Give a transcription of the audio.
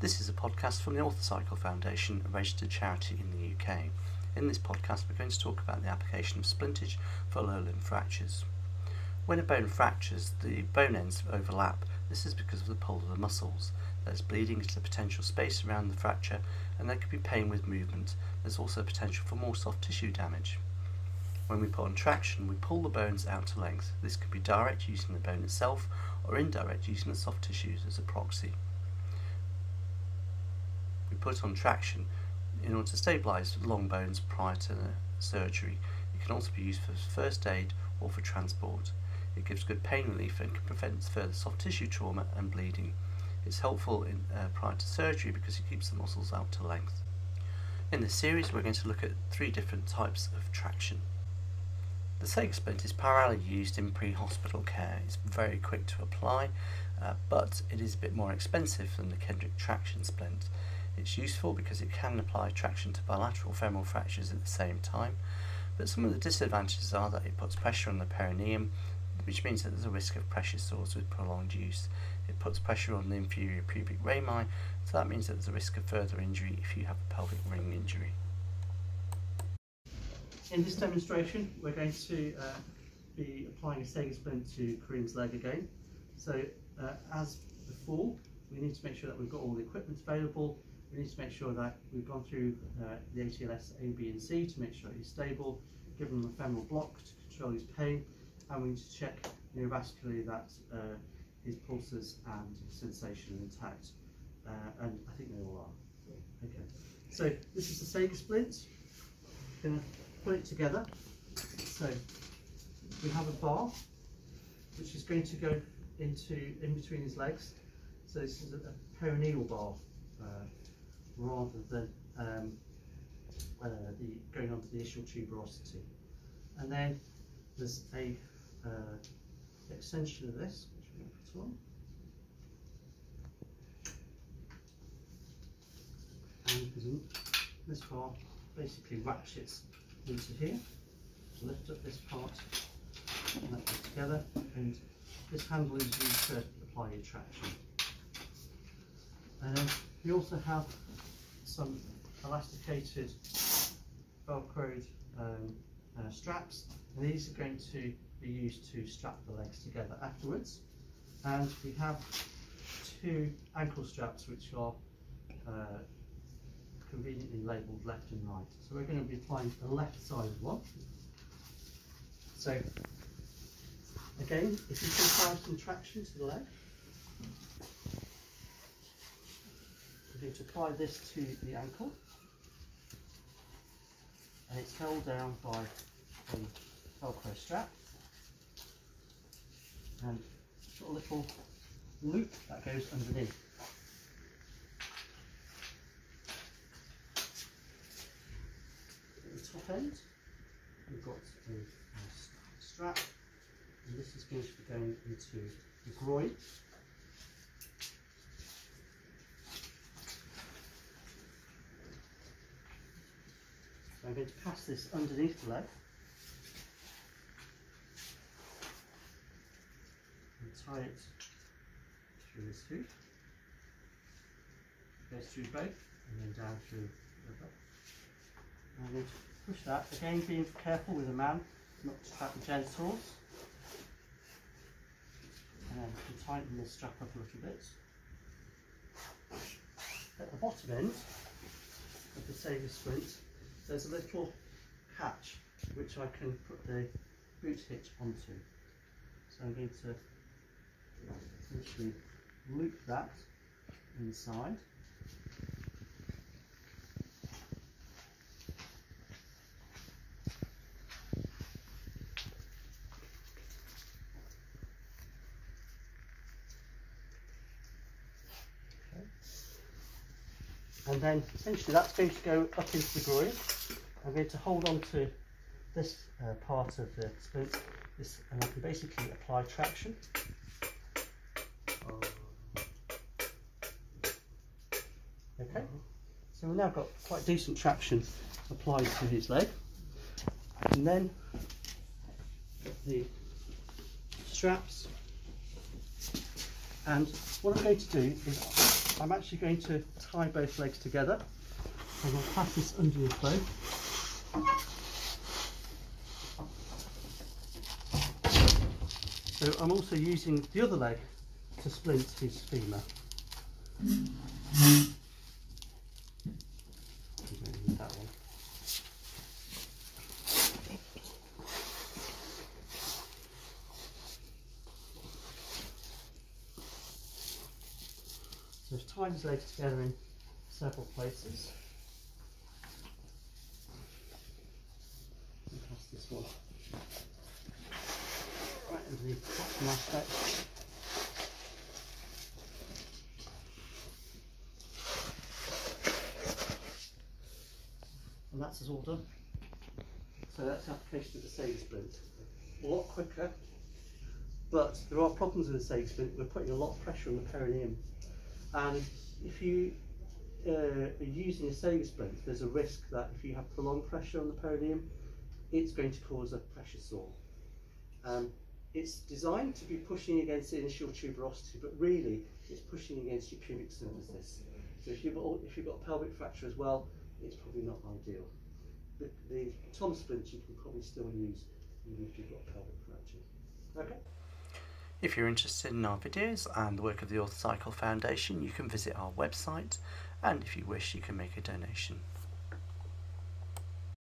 This is a podcast from the Orthocycle Foundation, a registered charity in the UK. In this podcast, we're going to talk about the application of splintage for lower limb fractures. When a bone fractures, the bone ends overlap. This is because of the pull of the muscles. There's bleeding into the potential space around the fracture, and there could be pain with movement. There's also potential for more soft tissue damage. When we put on traction, we pull the bones out to length. This could be direct using the bone itself or indirect using the soft tissues as a proxy put on traction in order to stabilise long bones prior to surgery. It can also be used for first aid or for transport. It gives good pain relief and can prevent further soft tissue trauma and bleeding. It's helpful in, uh, prior to surgery because it keeps the muscles out to length. In this series we're going to look at three different types of traction. The Sager splint is primarily used in pre-hospital care. It's very quick to apply, uh, but it is a bit more expensive than the Kendrick traction splint. It's useful because it can apply traction to bilateral femoral fractures at the same time, but some of the disadvantages are that it puts pressure on the perineum, which means that there's a risk of pressure sores with prolonged use. It puts pressure on the inferior pubic rami, so that means that there's a risk of further injury if you have a pelvic ring injury. In this demonstration, we're going to uh, be applying a Sager splint to Kareem's leg again. So, uh, as before, we need to make sure that we've got all the equipment available we need to make sure that we've gone through uh, the ATLS A, B and C to make sure he's stable, give him a femoral block to control his pain, and we need to check neurovascularly that uh, his pulses and sensation are intact. Uh, and I think they all are. Okay, so this is the Sager splint. Going to put it together. So we have a bar which is going to go into in between his legs. So this is a, a perineal bar. Uh, rather than um, uh, the going on to the ischial tuberosity. And then there's a uh, extension of this, which we're going to put on. And this part basically ratchets into here. Lift up this part and that goes together and this handle is used to apply your traction. And then we also have some elasticated velcroed um, uh, straps. And these are going to be used to strap the legs together afterwards. And we have two ankle straps which are uh, conveniently labelled left and right. So we're going to be applying the left side one. So again if you can apply some traction to the leg going to apply this to the ankle. And it's held down by a velcro strap. And got a little loop that goes underneath. At the top end we've got a, a strap. And this is going to be going into the groin I'm going to pass this underneath the leg and tie it through this hoop. Goes through both and then down through the back. I'm going to push that, again being careful with a man not to trap the genitals. And then tighten this strap up a little bit. At the bottom end of the Sager Splint there's a little hatch which I can put the boot hitch onto. So I'm going to literally loop that inside. and then essentially that's going to go up into the groin I'm going to hold on to this uh, part of the splint this, and I can basically apply traction. Okay, so we've now got quite decent traction applied to his leg. And then the straps. And what I'm going to do is I'm actually going to tie both legs together. I'm going to pass this underneath both. So I'm also using the other leg to splint his femur. So I've tied his legs together in several places. And that's us all done. So that's application of the Sager splint. A lot quicker, but there are problems with the Sager splint. We're putting a lot of pressure on the perineum. And if you uh, are using a Sager splint, there's a risk that if you have prolonged pressure on the perineum, it's going to cause a pressure sore. Um, it's designed to be pushing against the ischial tuberosity, but really it's pushing against your pubic symphysis. So if you've got, if you've got a pelvic fracture as well, it's probably not ideal. The, the Tom splint you can probably still use even if you've got a pelvic fracture. Okay. If you're interested in our videos and the work of the Orthocycle Foundation, you can visit our website, and if you wish, you can make a donation.